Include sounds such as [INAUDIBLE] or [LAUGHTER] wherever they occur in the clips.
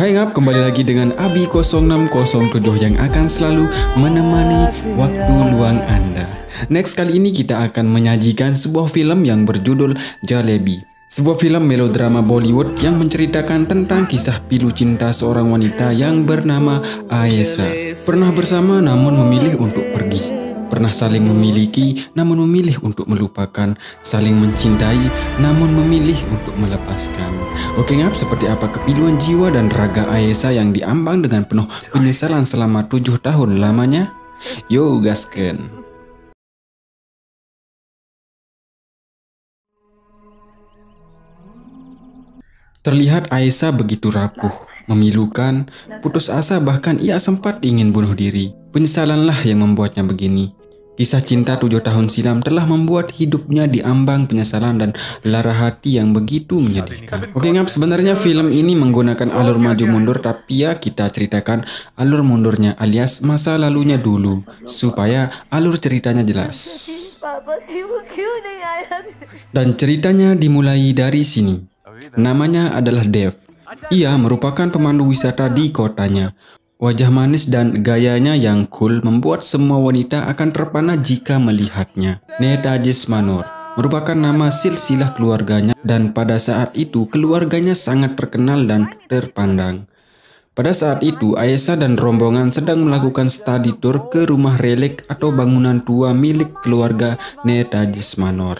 Hai ngap, kembali lagi dengan Abi 0607 yang akan selalu menemani waktu luang Anda. Next kali ini kita akan menyajikan sebuah film yang berjudul Jalebi. Sebuah film melodrama Bollywood yang menceritakan tentang kisah pilu cinta seorang wanita yang bernama Ayesha. Pernah bersama namun memilih untuk pergi pernah saling memiliki namun memilih untuk melupakan, saling mencintai namun memilih untuk melepaskan. Oke ngap seperti apa kepiluan jiwa dan raga Ayesa yang diambang dengan penuh penyesalan selama tujuh tahun lamanya? Yo gasken. Terlihat Aisyah begitu rapuh, memilukan, putus asa bahkan ia sempat ingin bunuh diri. Penyesalanlah yang membuatnya begini. Kisah cinta tujuh tahun silam telah membuat hidupnya diambang penyesalan dan lara hati yang begitu menyedihkan. Oke ngap, sebenarnya film ini menggunakan alur maju mundur tapi ya kita ceritakan alur mundurnya alias masa lalunya dulu supaya alur ceritanya jelas. Dan ceritanya dimulai dari sini. Namanya adalah Dev. Ia merupakan pemandu wisata di kotanya. Wajah manis dan gayanya yang cool membuat semua wanita akan terpana jika melihatnya. Netajis Manor merupakan nama silsilah keluarganya dan pada saat itu keluarganya sangat terkenal dan terpandang. Pada saat itu, Ayesa dan rombongan sedang melakukan study tour ke rumah relik atau bangunan tua milik keluarga Netajis Manor.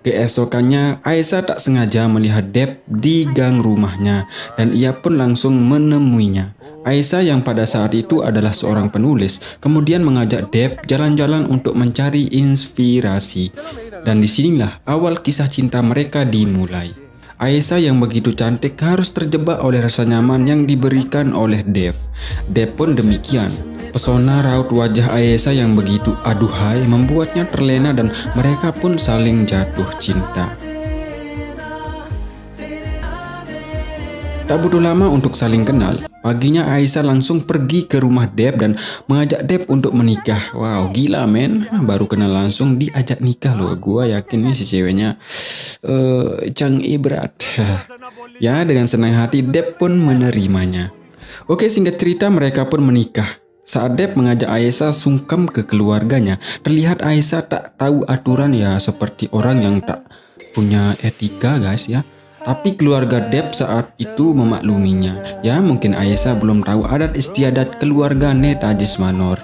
Keesokannya, Aisyah tak sengaja melihat Deb di gang rumahnya dan ia pun langsung menemuinya. Aisyah yang pada saat itu adalah seorang penulis, kemudian mengajak Deb jalan-jalan untuk mencari inspirasi. Dan di sinilah awal kisah cinta mereka dimulai. Aisyah yang begitu cantik harus terjebak oleh rasa nyaman yang diberikan oleh Dev. Dev pun demikian. Pesona raut wajah Ayesa yang begitu aduhai membuatnya terlena dan mereka pun saling jatuh cinta. Tak butuh lama untuk saling kenal, paginya Aisyah langsung pergi ke rumah Deb dan mengajak Deb untuk menikah. Wow, gila men, baru kenal langsung diajak nikah loh. Gua yakin nih si ceweknya uh, Chang Ibrat. [LAUGHS] ya, dengan senang hati Deb pun menerimanya. Oke, singkat cerita mereka pun menikah. Saat Deb mengajak Aisyah sungkem ke keluarganya, terlihat Aisyah tak tahu aturan ya seperti orang yang tak punya etika guys ya. Tapi keluarga Deb saat itu memakluminya. Ya mungkin Aisyah belum tahu adat istiadat keluarga Netajis Manor.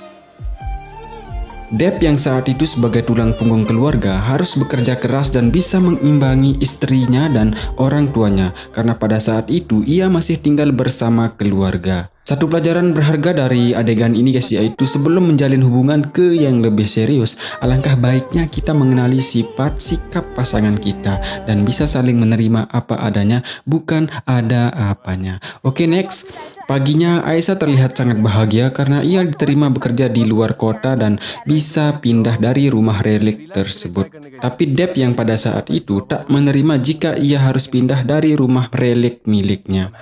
Deb yang saat itu sebagai tulang punggung keluarga harus bekerja keras dan bisa mengimbangi istrinya dan orang tuanya karena pada saat itu ia masih tinggal bersama keluarga. Satu pelajaran berharga dari adegan ini guys yaitu sebelum menjalin hubungan ke yang lebih serius, alangkah baiknya kita mengenali sifat sikap pasangan kita dan bisa saling menerima apa adanya bukan ada apanya. Oke okay, next. Paginya Aisyah terlihat sangat bahagia karena ia diterima bekerja di luar kota dan bisa pindah dari rumah relik tersebut. Tapi Deb yang pada saat itu tak menerima jika ia harus pindah dari rumah relik miliknya.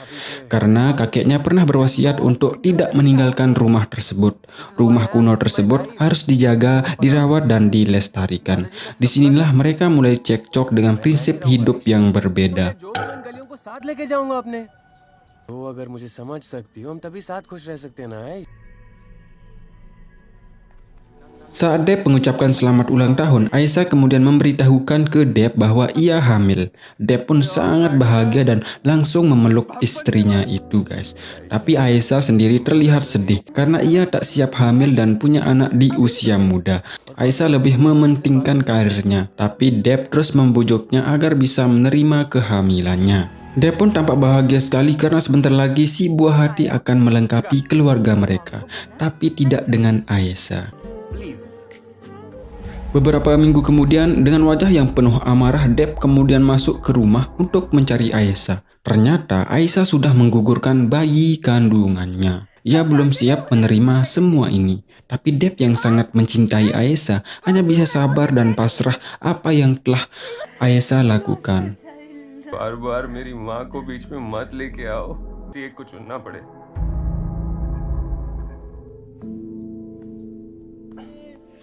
Karena kakeknya pernah berwasiat untuk tidak meninggalkan rumah tersebut. Rumah kuno tersebut harus dijaga, dirawat, dan dilestarikan. Di sinilah mereka mulai cekcok dengan prinsip hidup yang berbeda. Saat Deb mengucapkan selamat ulang tahun, Aisyah kemudian memberitahukan ke Deb bahwa ia hamil. Deb pun sangat bahagia dan langsung memeluk istrinya itu guys. Tapi Aisyah sendiri terlihat sedih karena ia tak siap hamil dan punya anak di usia muda. Aisyah lebih mementingkan karirnya, tapi Deb terus membujuknya agar bisa menerima kehamilannya. Deb pun tampak bahagia sekali karena sebentar lagi si buah hati akan melengkapi keluarga mereka, tapi tidak dengan Aisyah. Beberapa minggu kemudian, dengan wajah yang penuh amarah, Deb kemudian masuk ke rumah untuk mencari Aisyah. Ternyata Aisyah sudah menggugurkan bayi kandungannya. Ia belum siap menerima semua ini. Tapi Deb yang sangat mencintai Aisyah hanya bisa sabar dan pasrah apa yang telah Aisyah lakukan. बार-बार मेरी माँ को बीच में मत लेके आओ एक को चुनना पड़े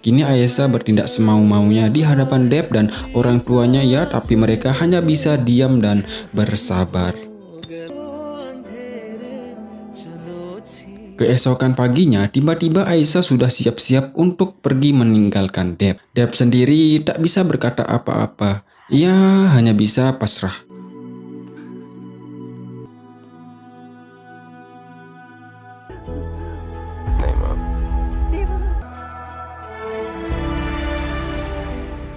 Kini Aisyah bertindak semau-maunya di hadapan Deb dan orang tuanya ya, tapi mereka hanya bisa diam dan bersabar. Keesokan paginya, tiba-tiba Aisyah sudah siap-siap untuk pergi meninggalkan Deb. Deb sendiri tak bisa berkata apa-apa. Ia hanya bisa pasrah.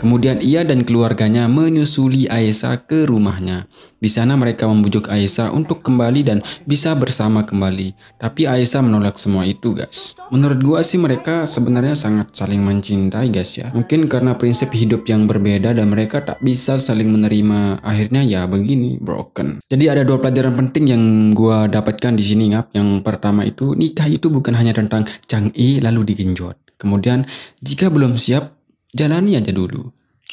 Kemudian ia dan keluarganya menyusuli Aisyah ke rumahnya. Di sana mereka membujuk Aisyah untuk kembali dan bisa bersama kembali. Tapi Aisyah menolak semua itu guys. Menurut gua sih mereka sebenarnya sangat saling mencintai guys ya. Mungkin karena prinsip hidup yang berbeda dan mereka tak bisa saling menerima. Akhirnya ya begini broken. Jadi ada dua pelajaran penting yang gua dapatkan di sini ngap. Yang pertama itu nikah itu bukan hanya tentang canggih lalu digenjot. Kemudian jika belum siap jalani aja dulu.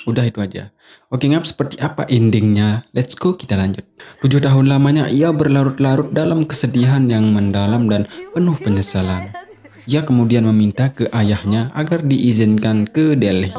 Udah itu aja. Oke ngap seperti apa endingnya? Let's go kita lanjut. Tujuh tahun lamanya ia berlarut-larut dalam kesedihan yang mendalam dan penuh penyesalan. Ia kemudian meminta ke ayahnya agar diizinkan ke Delhi.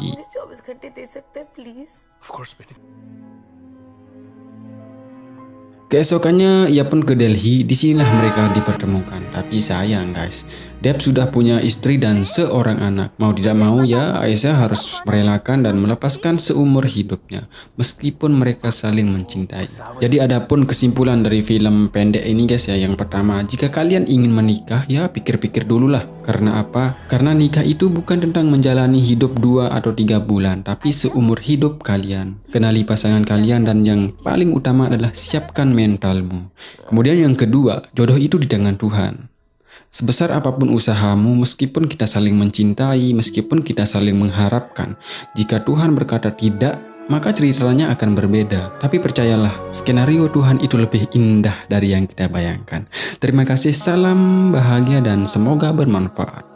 Keesokannya ia pun ke Delhi, di sinilah mereka dipertemukan. Tapi sayang guys, Deb sudah punya istri dan seorang anak. Mau tidak mau ya Aisyah harus merelakan dan melepaskan seumur hidupnya. Meskipun mereka saling mencintai. Jadi ada pun kesimpulan dari film pendek ini guys ya. Yang pertama, jika kalian ingin menikah ya pikir-pikir dulu lah. Karena apa? Karena nikah itu bukan tentang menjalani hidup dua atau tiga bulan. Tapi seumur hidup kalian. Kenali pasangan kalian dan yang paling utama adalah siapkan mentalmu. Kemudian yang kedua, jodoh itu di tangan Tuhan. Sebesar apa pun usahamu, meskipun kita saling mencintai, meskipun kita saling mengharapkan, jika Tuhan berkata tidak, maka ceritanya akan berbeda. Tapi percayalah, skenario Tuhan itu lebih indah dari yang kita bayangkan. Terima kasih, salam bahagia, dan semoga bermanfaat.